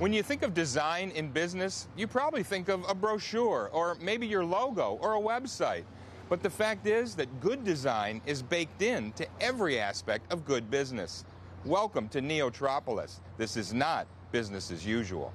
When you think of design in business, you probably think of a brochure or maybe your logo or a website. But the fact is that good design is baked into every aspect of good business. Welcome to Neotropolis. This is not business as usual.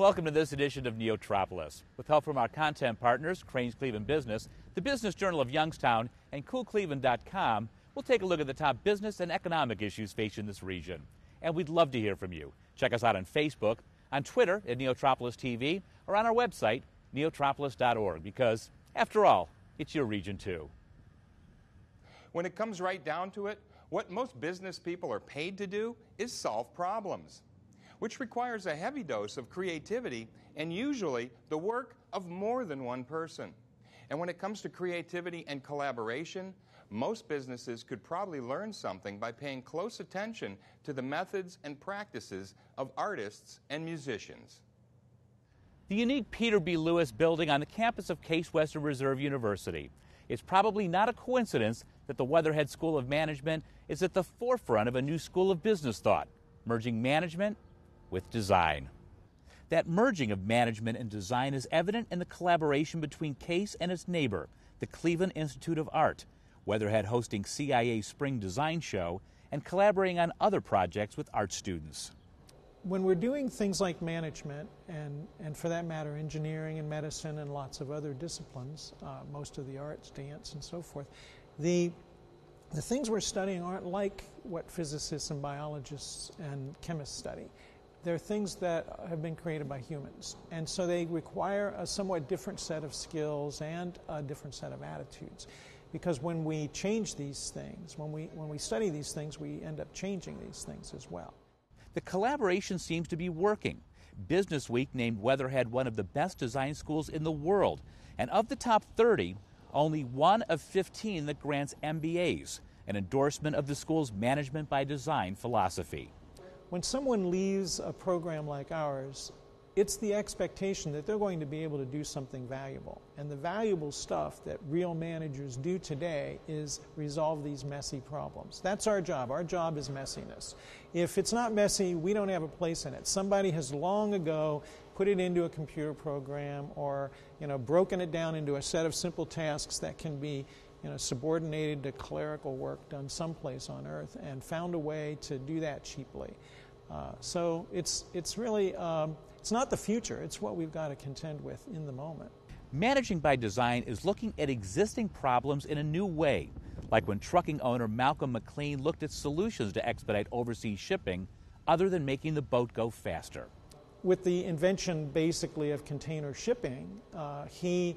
Welcome to this edition of Neotropolis. With help from our content partners, Crain's Cleveland Business, the Business Journal of Youngstown, and CoolCleveland.com, we'll take a look at the top business and economic issues facing this region. And we'd love to hear from you. Check us out on Facebook, on Twitter at Neotropolis TV, or on our website, neotropolis.org, because, after all, it's your region too. When it comes right down to it, what most business people are paid to do is solve problems which requires a heavy dose of creativity and usually the work of more than one person. And when it comes to creativity and collaboration, most businesses could probably learn something by paying close attention to the methods and practices of artists and musicians. The unique Peter B. Lewis building on the campus of Case Western Reserve University. It's probably not a coincidence that the Weatherhead School of Management is at the forefront of a new school of business thought, merging management with design. That merging of management and design is evident in the collaboration between Case and its neighbor, the Cleveland Institute of Art, Weatherhead hosting CIA Spring Design Show and collaborating on other projects with art students. When we're doing things like management, and, and for that matter, engineering and medicine and lots of other disciplines, uh, most of the arts, dance, and so forth, the, the things we're studying aren't like what physicists and biologists and chemists study they're things that have been created by humans. And so they require a somewhat different set of skills and a different set of attitudes. Because when we change these things, when we, when we study these things, we end up changing these things as well. The collaboration seems to be working. Business Week named Weatherhead one of the best design schools in the world. And of the top 30, only one of 15 that grants MBAs, an endorsement of the school's management by design philosophy. When someone leaves a program like ours, it's the expectation that they're going to be able to do something valuable. And the valuable stuff that real managers do today is resolve these messy problems. That's our job. Our job is messiness. If it's not messy, we don't have a place in it. Somebody has long ago put it into a computer program or you know broken it down into a set of simple tasks that can be you know, subordinated to clerical work done someplace on earth and found a way to do that cheaply. Uh, so it's, it's really, um, it's not the future, it's what we've got to contend with in the moment. Managing by Design is looking at existing problems in a new way, like when trucking owner Malcom McLean looked at solutions to expedite overseas shipping other than making the boat go faster. With the invention basically of container shipping, uh, he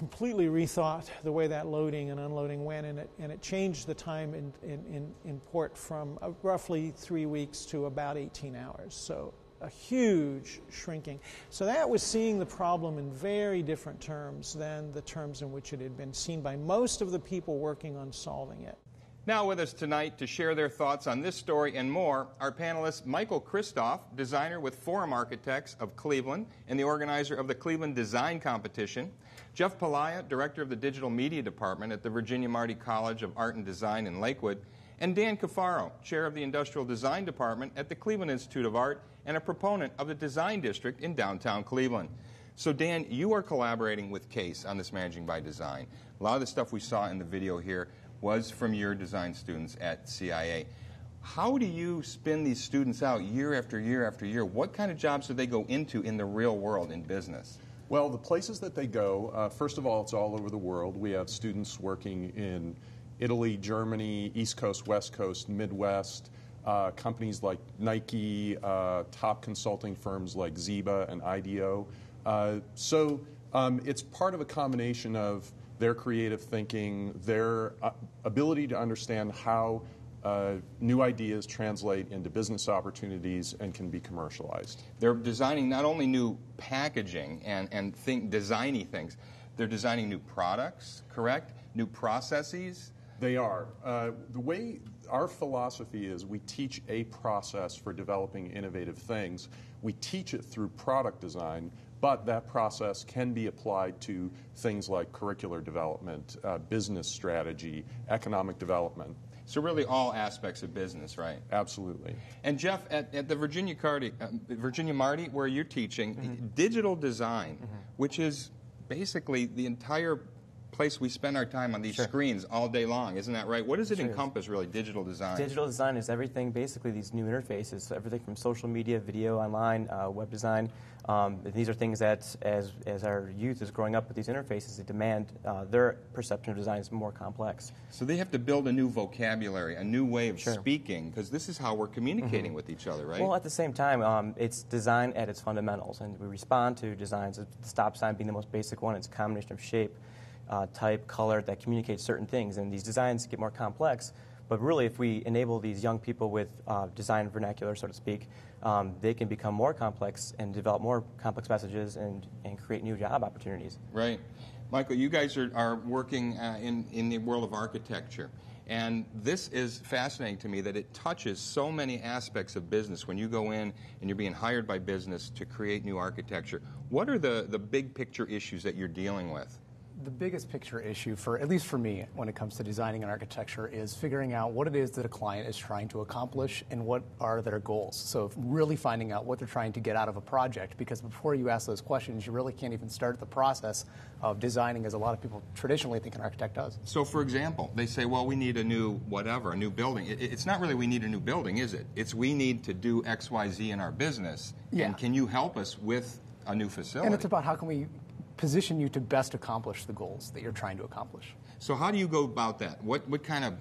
completely rethought the way that loading and unloading went, and it, and it changed the time in, in, in port from uh, roughly three weeks to about 18 hours. So a huge shrinking. So that was seeing the problem in very different terms than the terms in which it had been seen by most of the people working on solving it. Now, with us tonight to share their thoughts on this story and more, our panelists Michael Kristoff, designer with Forum Architects of Cleveland and the organizer of the Cleveland Design Competition, Jeff Pelayo, director of the Digital Media Department at the Virginia Marti College of Art and Design in Lakewood, and Dan Cuffaro, chair of the Industrial Design Department at the Cleveland Institute of Art and a proponent of the Design District in downtown Cleveland. So, Dan, you are collaborating with Case on this Managing by Design. A lot of the stuff we saw in the video here was from your design students at CIA. How do you spin these students out year after year after year? What kind of jobs do they go into in the real world in business? Well, the places that they go, uh, first of all, it's all over the world. We have students working in Italy, Germany, East Coast, West Coast, Midwest, uh, companies like Nike, uh, top consulting firms like Ziba and IDEO. Uh, so um, it's part of a combination of their creative thinking, their uh, ability to understand how uh, new ideas translate into business opportunities and can be commercialized. They're designing not only new packaging and, and think designy things, they're designing new products, correct? New processes. They are. Uh, the way our philosophy is we teach a process for developing innovative things. We teach it through product design, but that process can be applied to things like curricular development, uh, business strategy, economic development. So really, all aspects of business, right? Absolutely. And Jeff, at, at the Virginia Cardi, uh, Virginia Marti, where you're teaching mm-hmm. digital design, mm-hmm. which is basically the entire place we spend our time on these sure. screens all day long, isn't that right? What does it sure encompass, really, digital design? Digital design is everything, basically, these new interfaces, everything from social media, video, online, uh, web design. Um, these are things that, as, as our youth is growing up with these interfaces, they demand uh, their perception of design is more complex. So they have to build a new vocabulary, a new way of sure. speaking, because this is how we're communicating mm-hmm. with each other, right? Well, at the same time, um, it's design at its fundamentals, and we respond to designs. The stop sign being the most basic one, it's a combination of shape uh, type, color that communicates certain things. And these designs get more complex. But really, if we enable these young people with uh, design vernacular, so to speak, um, they can become more complex and develop more complex messages and, and create new job opportunities. Right. Michael, you guys are, are working uh, in, in the world of architecture. And this is fascinating to me that it touches so many aspects of business when you go in and you're being hired by business to create new architecture. What are the, the big picture issues that you're dealing with? The biggest picture issue for at least for me when it comes to designing an architecture is figuring out what it is that a client is trying to accomplish and what are their goals. So really finding out what they're trying to get out of a project because before you ask those questions you really can't even start the process of designing as a lot of people traditionally think an architect does. So for example they say well we need a new whatever a new building. It's not really we need a new building is it? It's we need to do xyz in our business. Yeah. and can you help us with a new facility. And it's about how can we position you to best accomplish the goals that you're trying to accomplish. So, how do you go about that? What, what kind of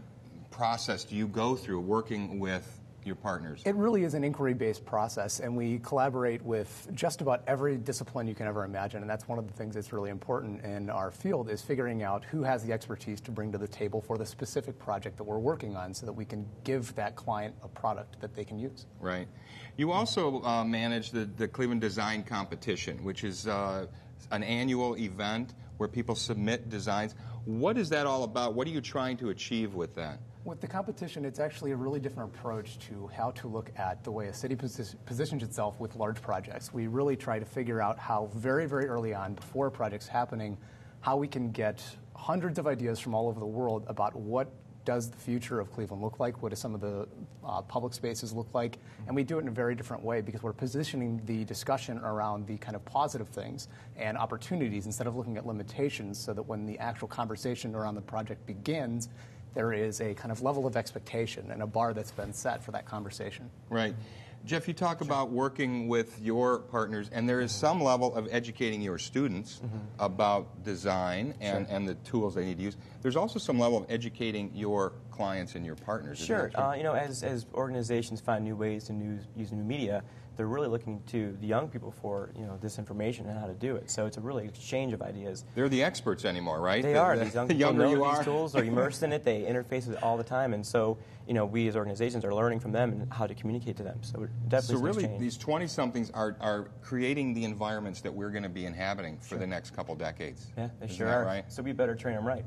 process do you go through working with your partners? It really is an inquiry based process, and we collaborate with just about every discipline you can ever imagine. And that's one of the things that's really important in our field is figuring out who has the expertise to bring to the table for the specific project that we're working on so that we can give that client a product that they can use. Right. You also uh, manage the, the Cleveland Design Competition, which is uh, an annual event where people submit designs. What is that all about? What are you trying to achieve with that? With the competition, it's actually a really different approach to how to look at the way a city posi- positions itself with large projects. We really try to figure out how, very, very early on, before a project's happening, how we can get hundreds of ideas from all over the world about what does the future of Cleveland look like? What do some of the uh, public spaces look like? And we do it in a very different way because we're positioning the discussion around the kind of positive things and opportunities instead of looking at limitations so that when the actual conversation around the project begins, there is a kind of level of expectation and a bar that's been set for that conversation. Right. Jeff, you talk about working with your partners, and there is some level of educating your students mm-hmm. about design and, sure. and the tools they need to use. There's also some level of educating your clients and your partners. Sure. Uh, you know, as, as organizations find new ways to use, use new media, they're really looking to the young people for you know this information and how to do it. So it's a really exchange of ideas. They're the experts anymore, right? They the, are. The, these young the people know you these are. tools. They're immersed in it. They interface with it all the time, and so you know we as organizations are learning from them and how to communicate to them. So definitely. So really, these twenty somethings are are creating the environments that we're going to be inhabiting for sure. the next couple decades. Yeah, they Isn't sure are. Right. So we better train them right.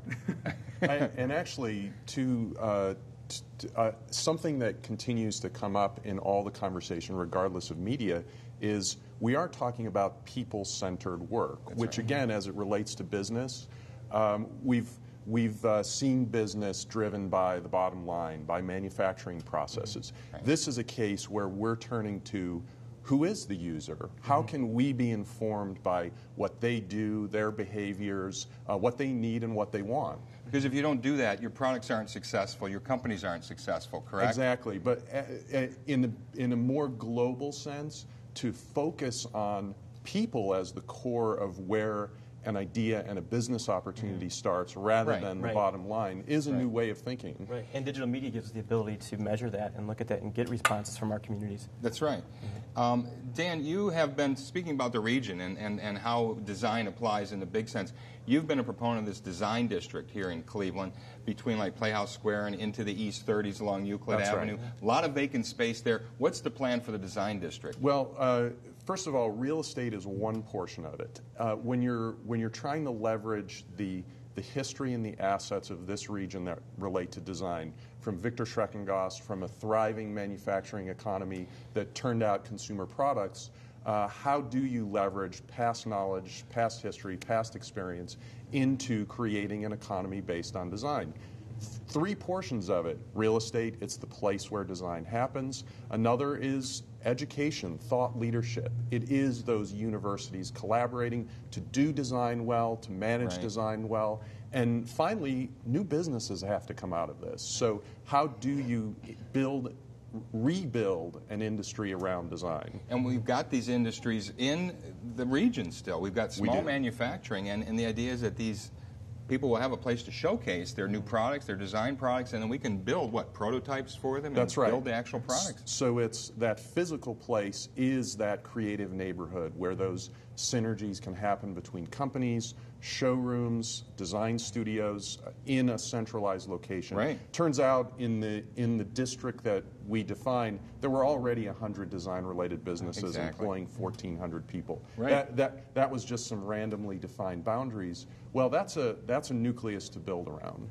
and actually, to uh, uh, something that continues to come up in all the conversation, regardless of media, is we are talking about people centered work, That's which, right. again, as it relates to business, um, we've We've uh, seen business driven by the bottom line, by manufacturing processes. Mm-hmm. Right. This is a case where we're turning to who is the user? How mm-hmm. can we be informed by what they do, their behaviors, uh, what they need, and what they want? Because if you don't do that, your products aren't successful, your companies aren't successful, correct? Exactly. But uh, uh, in, the, in a more global sense, to focus on people as the core of where an idea and a business opportunity mm-hmm. starts rather right, than the right. bottom line is a right. new way of thinking. Right. And digital media gives us the ability to measure that and look at that and get responses from our communities. That's right. Mm-hmm. Um, Dan, you have been speaking about the region and, and, and how design applies in the big sense. You've been a proponent of this design district here in Cleveland between like Playhouse Square and into the East 30s along Euclid That's Avenue. A lot of vacant space there. What's the plan for the design district? Well, uh, first of all, real estate is one portion of it. Uh, when you're when you're trying to leverage the the history and the assets of this region that relate to design, from Viktor Schreckengost, from a thriving manufacturing economy that turned out consumer products, uh, how do you leverage past knowledge, past history, past experience into creating an economy based on design? Three portions of it real estate, it's the place where design happens. Another is education, thought leadership. It is those universities collaborating to do design well, to manage Right. design well. And finally, new businesses have to come out of this. So, how do you build, rebuild an industry around design? And we've got these industries in the region still. We've got We small do. manufacturing, and, and the idea is that these people will have a place to showcase their new products, their design products, and then we can build what prototypes for them. That's and right. Build the actual products. So it's that physical place is that creative neighborhood where those synergies can happen between companies, showrooms, design studios uh, in a centralized location. Right. Turns out in the in the district that we define, there were already 100 design related businesses Exactly. employing 1400 people. Right. That, that that was just some randomly defined boundaries. Well, that's a that's a nucleus to build around.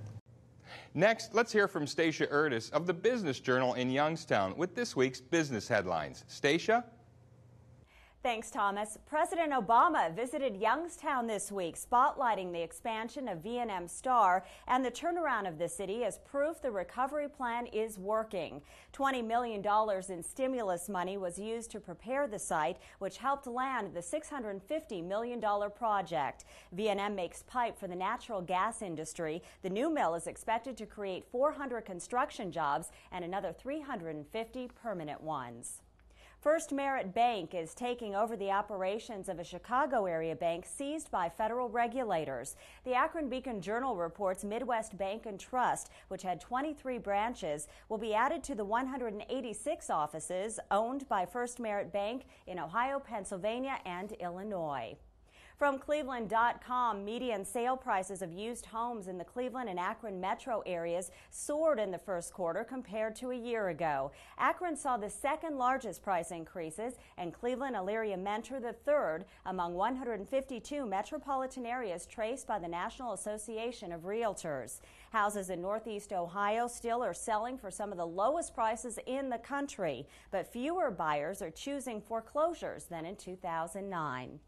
Next, let's hear from Stacia Erdis of the Business Journal in Youngstown with this week's business headlines. Stacia? Thanks, Thomas. President Obama visited Youngstown this week, spotlighting the expansion of V&M Star and the turnaround of the city as proof the recovery plan is working. $20 million in stimulus money was used to prepare the site, which helped land the $650 million project. V&M makes pipe for the natural gas industry. The new mill is expected to create 400 construction jobs and another 350 permanent ones. First Merit Bank is taking over the operations of a Chicago area bank seized by federal regulators. The Akron Beacon Journal reports Midwest Bank and Trust, which had 23 branches, will be added to the 186 offices owned by First Merit Bank in Ohio, Pennsylvania, and Illinois. From Cleveland.com, median sale prices of used homes in the Cleveland and Akron metro areas soared in the first quarter compared to a year ago. Akron saw the second largest price increases, and Cleveland, Elyria, Mentor the third among 152 metropolitan areas traced by the National Association of Realtors. Houses in Northeast Ohio still are selling for some of the lowest prices in the country, but fewer buyers are choosing foreclosures than in 2009.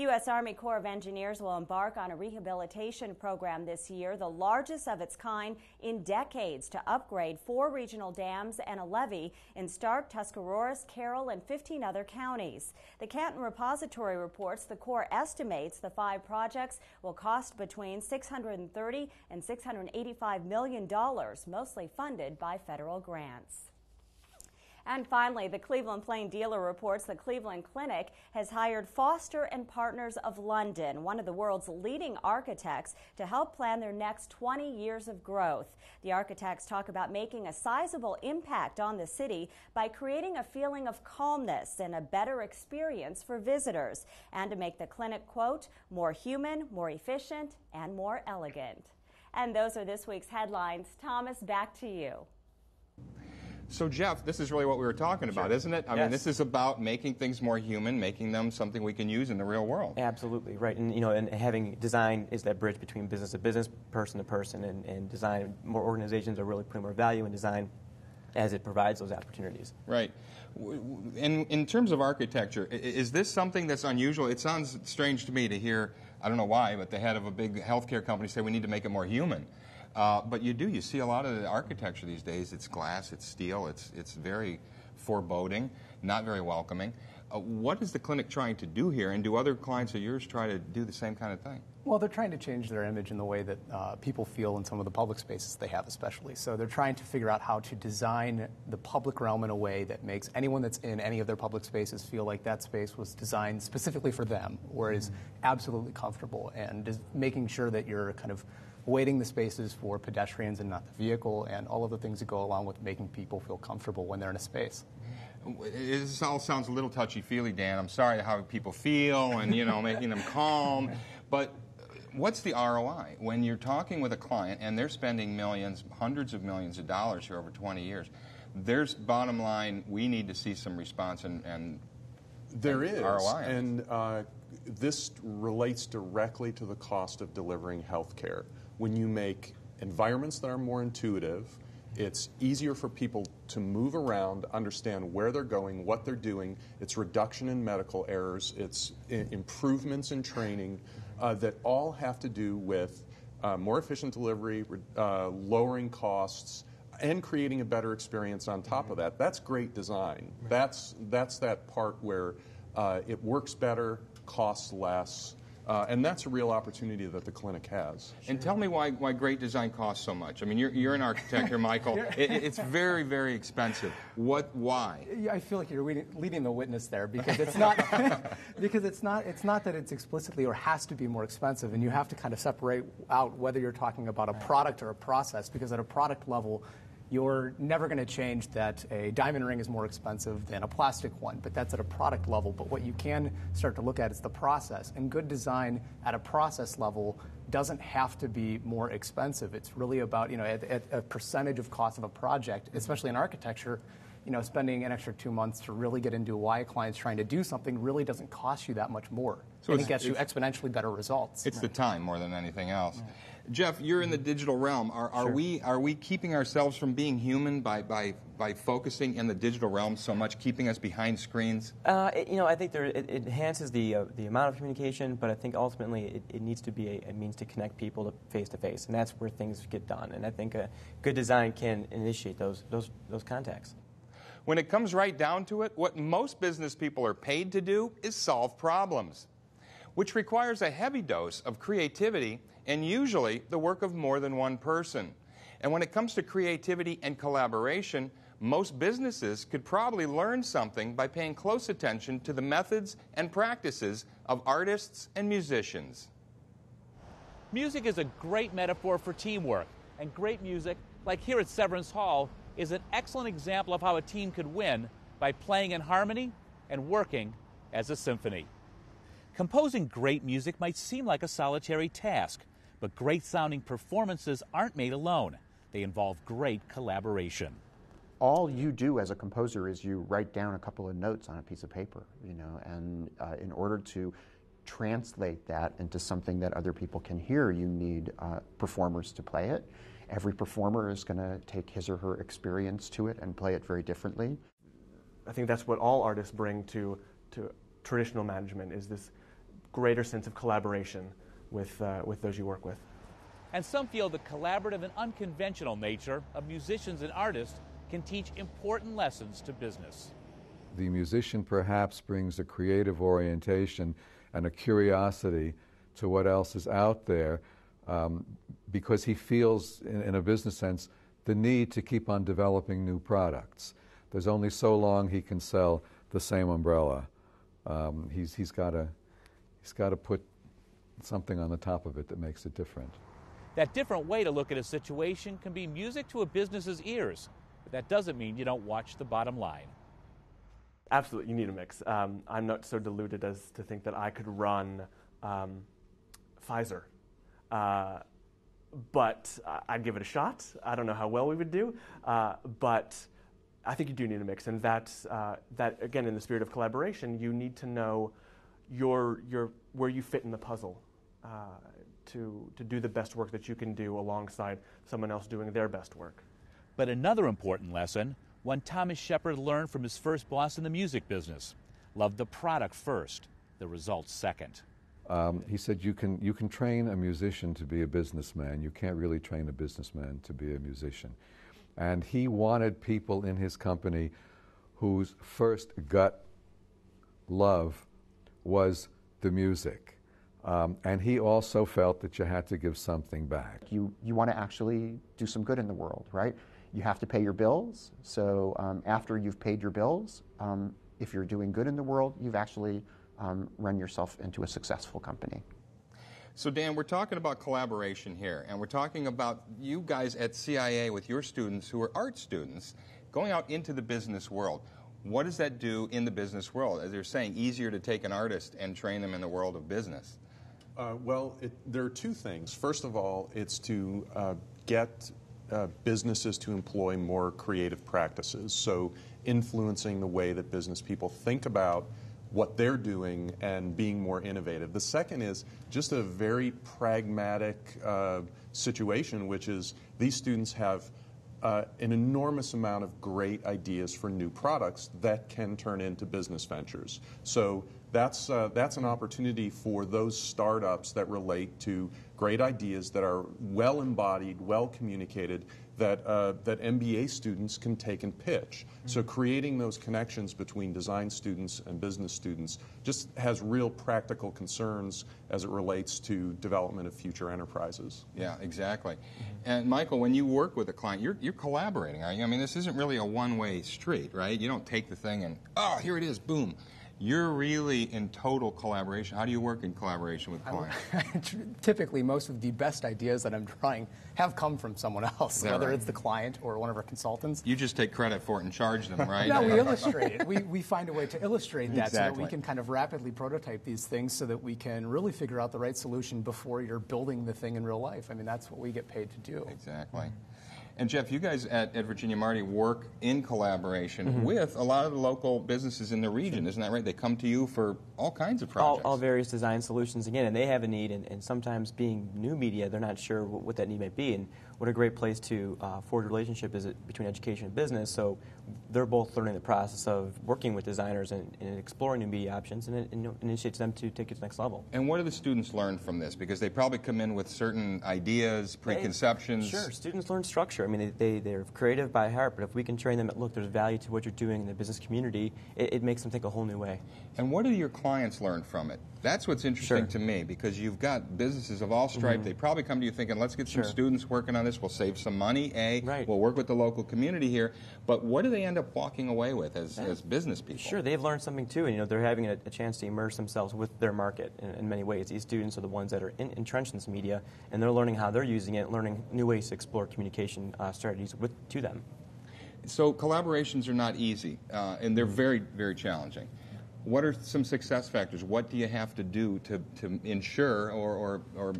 The U.S. Army Corps of Engineers will embark on a rehabilitation program this year, the largest of its kind in decades, to upgrade four regional dams and a levee in Stark, Tuscarawas, Carroll, and 15 other counties. The Canton Repository reports the Corps estimates the five projects will cost between 630 and 685 million dollars, mostly funded by federal grants. And finally, the Cleveland Plain Dealer reports the Cleveland Clinic has hired Foster and Partners of London, one of the world's leading architects, to help plan their next 20 years of growth. The architects talk about making a sizable impact on the city by creating a feeling of calmness and a better experience for visitors, and to make the clinic, quote, more human, more efficient, and more elegant. And those are this week's headlines. Thomas, back to you. So, Jeff, this is really what we were talking about, isn't it? I mean, this is about making things more human, making them something we can use in the real world. Absolutely right, and you know, and having design is that bridge between business to business, person to person, and, and design. More organizations are really putting more value in design as it provides those opportunities. Right. In, in terms of architecture, is this something that's unusual? It sounds strange to me to hear, I don't know why, but the head of a big healthcare company say we need to make it more human. Uh, but you do, you see a lot of the architecture these days. It's glass, it's steel, it's, it's very foreboding, not very welcoming. Uh, what is the clinic trying to do here, and do other clients of yours try to do the same kind of thing? Well, they're trying to change their image in the way that uh, people feel in some of the public spaces they have, especially. So they're trying to figure out how to design the public realm in a way that makes anyone that's in any of their public spaces feel like that space was designed specifically for them, or is absolutely comfortable, and is making sure that you're kind of weighting the spaces for pedestrians and not the vehicle, and all of the things that go along with making people feel comfortable when they're in a space. This all sounds a little touchy-feely, Dan. I'm sorry how people feel and, you know, making them calm. But what's the ROI? When you're talking with a client and they're spending millions, hundreds of millions of dollars here over 20 years, there's bottom line, we need to see some response and, and There is, ROI. and uh, this relates directly to the cost of delivering health care. When you make environments that are more intuitive, it's easier for people to move around, understand where they're going, what they're doing. It's reduction in medical errors, it's i- improvements in training uh, that all have to do with uh, more efficient delivery, uh, lowering costs, and creating a better experience on top of that. That's great design. That's that's that part where uh, it works better, costs less, uh, and that's a real opportunity that the clinic has. And tell me why, why great design costs so much. I mean, you're, you're an architect here, Michael. It, it's very, very expensive. What? Why? I feel like you're leading, leading the witness there because it's not because it's not it's not that it's explicitly or has to be more expensive, and you have to kind of separate out whether you're talking about a product or a process. Because at a product level, you're never going to change that a diamond ring is more expensive than a plastic one, but that's at a product level. But what you can start to look at is the process, and good design at a process level doesn't have to be more expensive. It's really about you know at, at a percentage of cost of a project, especially in architecture you know, spending an extra two months to really get into why a client's trying to do something really doesn't cost you that much more. So and it gets you exponentially better results. It's the time more than anything else. Jeff, you're in the digital realm. Are, are we are we keeping ourselves from being human by, by, by focusing in the digital realm so much, keeping us behind screens? Uh, it- you know, I think there, it, it enhances the, uh, the amount of communication, but I think ultimately it, it needs to be a, a means to connect people to face to face, and that's where things get done. And I think a good design can initiate those, those, those contacts. When it comes right down to it, what most business people are paid to do is solve problems, which requires a heavy dose of creativity and usually the work of more than one person. And when it comes to creativity and collaboration, most businesses could probably learn something by paying close attention to the methods and practices of artists and musicians. Music is a great metaphor for teamwork, and great music, like here at Severance Hall, is an excellent example of how a team could win by playing in harmony and working as a symphony. Composing great music might seem like a solitary task, but great sounding performances aren't made alone. They involve great collaboration. all you do as a composer is you write down a couple of notes on a piece of paper, you know, and uh, in order to translate that into something that other people can hear, you need uh, performers to play it. Every performer is going to take his or her experience to it and play it very differently. I think that's what all artists bring to, to traditional management is this greater sense of collaboration with, uh, with those you work with. And some feel the collaborative and unconventional nature of musicians and artists can teach important lessons to business. The musician perhaps brings a creative orientation and a curiosity to what else is out there um, because he feels, in, in a business sense, the need to keep on developing new products. There's only so long he can sell the same umbrella. Um, he's he's got to he's got to put something on the top of it that makes it different. That different way to look at a situation can be music to a business's ears, but that doesn't mean you don't watch the bottom line. Absolutely, you need a mix. Um, I'm not so deluded as to think that I could run um, Pfizer. Uh, but I- I'd give it a shot. I don't know how well we would do, uh, but I think you do need a mix. And that, uh, that, again, in the spirit of collaboration, you need to know your, your, where you fit in the puzzle uh, to, to do the best work that you can do alongside someone else doing their best work. But another important lesson, one Thomas Shepard learned from his first boss in the music business love the product first, the results second. Um, he said, you can, you can train a musician to be a businessman. You can't really train a businessman to be a musician. And he wanted people in his company whose first gut love was the music. Um, and he also felt that you had to give something back. You, you want to actually do some good in the world, right? You have to pay your bills. So um, after you've paid your bills, um, if you're doing good in the world, you've actually um, run yourself into a successful company. So, Dan, we're talking about collaboration here, and we're talking about you guys at CIA with your students who are art students going out into the business world. What does that do in the business world? As you're saying, easier to take an artist and train them in the world of business. Uh, well, it, there are two things. First of all, it's to uh, get uh, businesses to employ more creative practices. So, influencing the way that business people think about what they're doing and being more innovative. The second is just a very pragmatic uh, situation, which is these students have uh, an enormous amount of great ideas for new products that can turn into business ventures. So that's, uh, that's an opportunity for those startups that relate to great ideas that are well embodied, well communicated, that, uh, that MBA students can take and pitch. So creating those connections between design students and business students just has real practical concerns as it relates to development of future enterprises. Yeah, exactly. And Michael, when you work with a client, you're, you're collaborating, you? I mean, this isn't really a one-way street, right? You don't take the thing and, oh, here it is, boom. You're really in total collaboration. How do you work in collaboration with clients? Typically, most of the best ideas that I'm drawing have come from someone else, whether right? it's the client or one of our consultants. You just take credit for it and charge them, right? No, we illustrate it. We, we find a way to illustrate that so that we can kind of rapidly prototype these things so that we can really figure out the right solution before you're building the thing in real life. I mean, that's what we get paid to do. Exactly. And Jeff, you guys at, at Virginia Marti work in collaboration Mm-hmm. with a lot of the local businesses in the region, isn't that right? They come to you for all kinds of all, projects. all various design solutions again, and they have a need, and, and sometimes being new media, they're not sure what, what that need might be. And what a great place to uh, forge a relationship is it between education and business. So they're both learning the process of working with designers and, and exploring new media options, and it, and it initiates them to take it to the next level. and what do the students learn from this? Because they probably come in with certain ideas, preconceptions. Sure, students learn structure. I mean, they, they, they're creative by heart, but if we can train them that, look, there's value to what you're doing in the business community, it, it makes them think a whole new way. And what do your clients learn from it? That's what's interesting Sure. Mm-hmm. to me because you've got businesses of all stripes. They probably come to you thinking, let's get some Sure. students working on this. We'll save some money, A. Right. We'll work with the local community here. But what do they end up walking away with as, as business people? Sure, they've learned something too, and you know they're having a, a chance to immerse themselves with their market in, in many ways. These students are the ones that are in, entrenched in this media, and they're learning how they're using it, learning new ways to explore communication uh, strategies with to them. So collaborations are not easy, uh, and they're very, very challenging. What are some success factors? What do you have to do to, to ensure or, or, or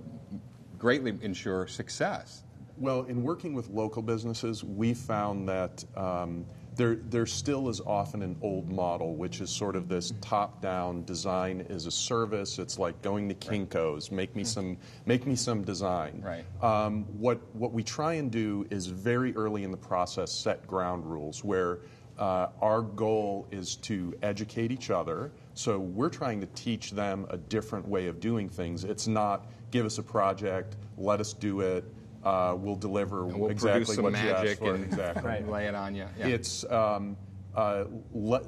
greatly ensure success? Well, in working with local businesses, we found that um, there, there still is often an old model, which is sort of this top-down design as a service. It's like going to Kinko's, make me some, make me some design. Right. Um, what, what we try and do is very early in the process set ground rules where uh, our goal is to educate each other. So we're trying to teach them a different way of doing things. It's not give us a project, let us do it, uh, we'll deliver And we'll exactly produce some what you asked for. and exactly. lay it on you. Yeah. It's um, uh, let,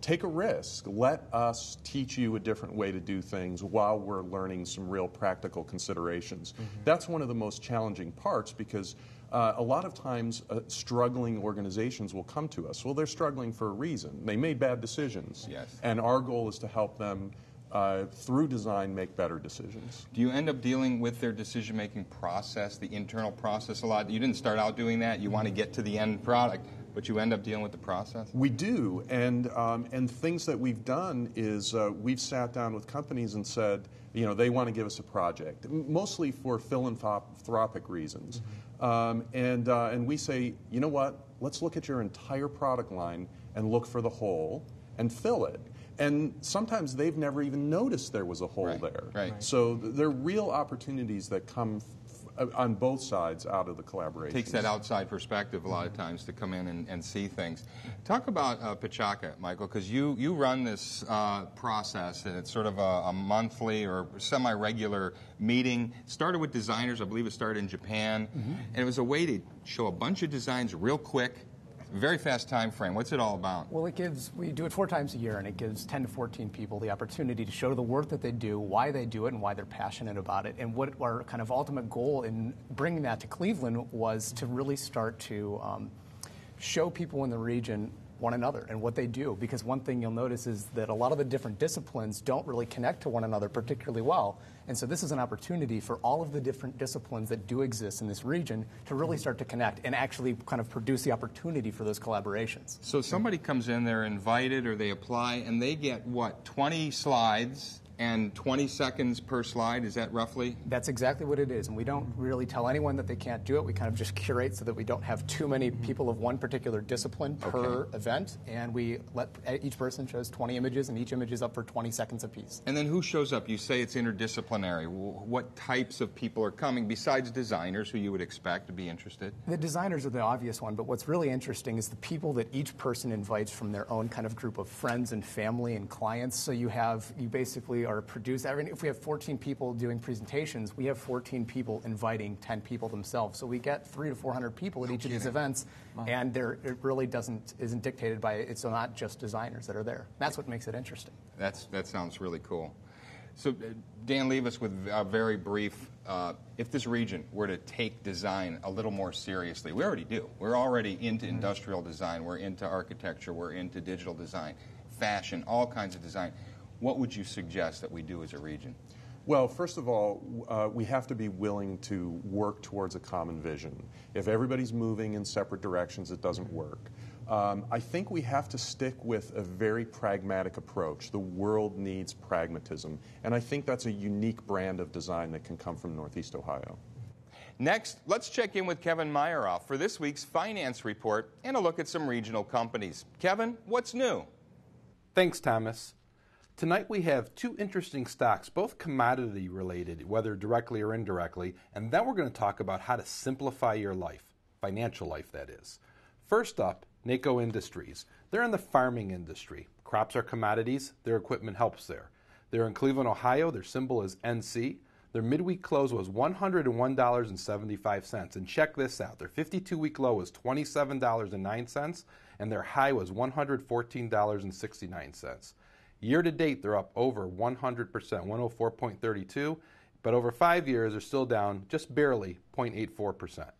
take a risk. Let us teach you a different way to do things while we're learning some real practical considerations. That's one of the most challenging parts because uh, a lot of times uh, struggling organizations will come to us. Well, they're struggling for a reason. They made bad decisions. Yes. And our goal is to help them. Uh, through design, make better decisions. Do you end up dealing with their decision making process, the internal process a lot? You didn't start out doing that. You want to get to the end product, but you end up dealing with the process? We do, and um, and things that we've done is uh, we've sat down with companies and said, you know, they want to give us a project, mostly for philanthropic reasons, um, and uh, and we say, you know what? Let's look at your entire product line and look for the hole and fill it. And sometimes they've never even noticed there was a hole Right, there. right. So th- there are real opportunities that come f- uh, on both sides out of the collaboration. takes that outside perspective a lot of times to come in and, and see things. Talk about uh, PechaKucha, Michael, because you, you run this uh, process, and it's sort of a, a monthly or semi-regular meeting. Started with designers, I believe it started in Japan, and it was a way to show a bunch of designs real quick, very fast time frame. What's it all about? Well, it gives, we do it four times a year, and it gives 10 to 14 people the opportunity to show the work that they do, why they do it, and why they're passionate about it. And what our kind of ultimate goal in bringing that to Cleveland was to really start to um, show people in the region one another and what they do. Because one thing you'll notice is that a lot of the different disciplines don't really connect to one another particularly well. And so this is an opportunity for all of the different disciplines that do exist in this region to really start to connect and actually kind of produce the opportunity for those collaborations. So somebody comes in, they're invited or they apply, and they get what, 20 slides and 20 seconds per slide. Is that roughly? That's exactly what it is. And we don't really tell anyone that they can't do it. We kind of just curate so that we don't have too many mm-hmm. people of one particular discipline per Okay. event. And we let each person shows 20 images, and each image is up for 20 seconds apiece. And then who shows up? You say it's interdisciplinary. What types of people are coming besides designers who you would expect to be interested? The designers are the obvious one, but what's really interesting is the people that each person invites from their own kind of group of friends and family and clients. So you have, you basically are produced. I mean, if we have 14 people doing presentations, we have 14 people inviting 10 people themselves. So we get three to 400 people at each of these events, and there, it really doesn't, isn't dictated by, it. it's not just designers that are there. That's what makes it interesting. That's, that sounds really cool. So, uh, Dan, leave us with a very brief. Uh, if this region were to take design a little more seriously, we already do. We're already into industrial design, we're into architecture, we're into digital design, fashion, all kinds of design. What would you suggest that we do as a region? Well, first of all, uh, we have to be willing to work towards a common vision. If everybody's moving in separate directions, it doesn't work. Um, I think we have to stick with a very pragmatic approach. The world needs pragmatism, and I think that's a unique brand of design that can come from Northeast Ohio. Next, let's check in with Kevin Myeroff for this week's finance report and a look at some regional companies. Kevin, what's new? Thanks, Thomas. Tonight we have two interesting stocks, both commodity related, whether directly or indirectly, and then we're going to talk about how to simplify your life, financial life, that is. First up, NACCO Industries. They're in the farming industry. Crops are commodities, their equipment helps there. They're in Cleveland, Ohio. Their symbol is NC. Their midweek close was $101.75. And check this out their 52 week low was $27.09, and their high was $114.69. Year to date, they're up over 100%, 104.32, but over five years, they're still down just barely 0.84%.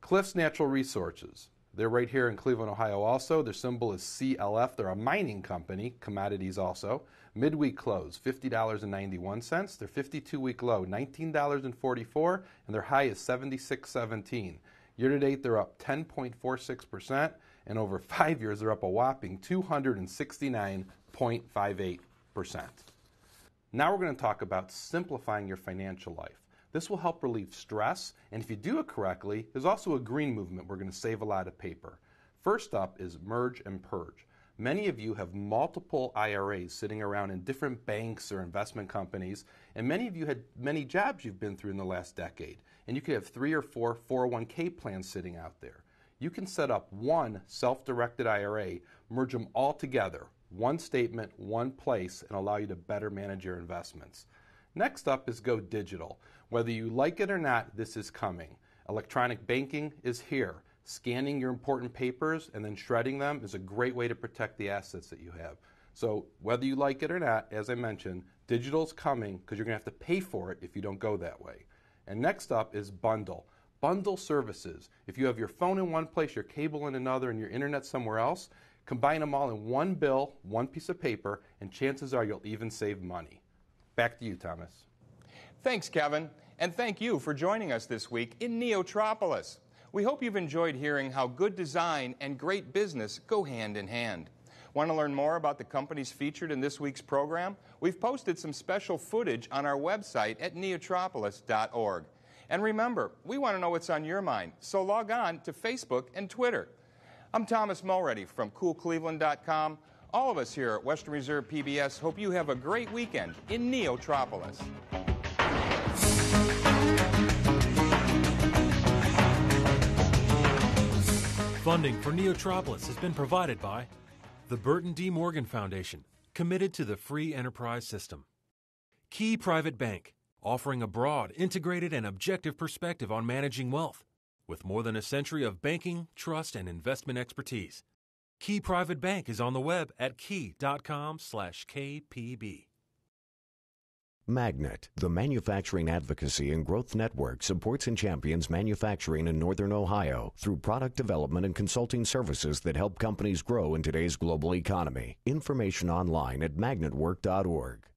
Cliffs Natural Resources. They're right here in Cleveland, Ohio also. Their symbol is CLF. They're a mining company, commodities also. Midweek close, $50.91. Their 52 week low, $19.44, and their high is $76.17. Year to date, they're up 10.46%, and over five years, they're up a whopping 269.58%. Now we're going to talk about simplifying your financial life. This will help relieve stress, and if you do it correctly, there's also a green movement. We're going to save a lot of paper. First up is merge and purge. Many of you have multiple IRAs sitting around in different banks or investment companies, and many of you had many jobs you've been through in the last decade, and you could have three or four 401k plans sitting out there. You can set up one self directed IRA, merge them all together, one statement, one place, and allow you to better manage your investments. Next up is go digital. Whether you like it or not, this is coming. Electronic banking is here. Scanning your important papers and then shredding them is a great way to protect the assets that you have. So, whether you like it or not, as I mentioned, digital's coming because you're going to have to pay for it if you don't go that way. And next up is bundle. Bundle services. If you have your phone in one place, your cable in another, and your internet somewhere else, combine them all in one bill, one piece of paper, and chances are you'll even save money. Back to you, Thomas. Thanks, Kevin. And thank you for joining us this week in Neotropolis. We hope you've enjoyed hearing how good design and great business go hand in hand. Want to learn more about the companies featured in this week's program? We've posted some special footage on our website at neotropolis.org. And remember, we want to know what's on your mind, so log on to Facebook and Twitter. I'm Thomas Mulready from coolcleveland.com. All of us here at Western Reserve PBS hope you have a great weekend in Neotropolis. Funding for Neotropolis has been provided by the Burton D. Morgan Foundation, committed to the free enterprise system. Key Private Bank, offering a broad, integrated, and objective perspective on managing wealth, with more than a century of banking, trust, and investment expertise. Key Private Bank is on the web at key.com/kpb. Magnet, the manufacturing advocacy and growth network, supports and champions manufacturing in Northern Ohio through product development and consulting services that help companies grow in today's global economy. Information online at magnetwork.org.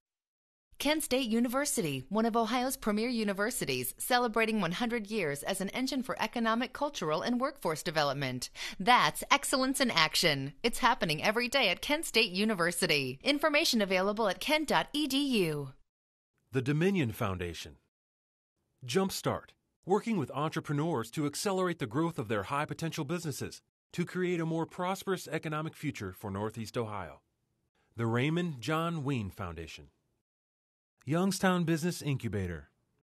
Kent State University, one of Ohio's premier universities, celebrating 100 years as an engine for economic, cultural, and workforce development. That's excellence in action. It's happening every day at Kent State University. Information available at kent.edu. The Dominion Foundation. Jumpstart, working with entrepreneurs to accelerate the growth of their high potential businesses to create a more prosperous economic future for Northeast Ohio. The Raymond John Wean Foundation. Youngstown Business Incubator.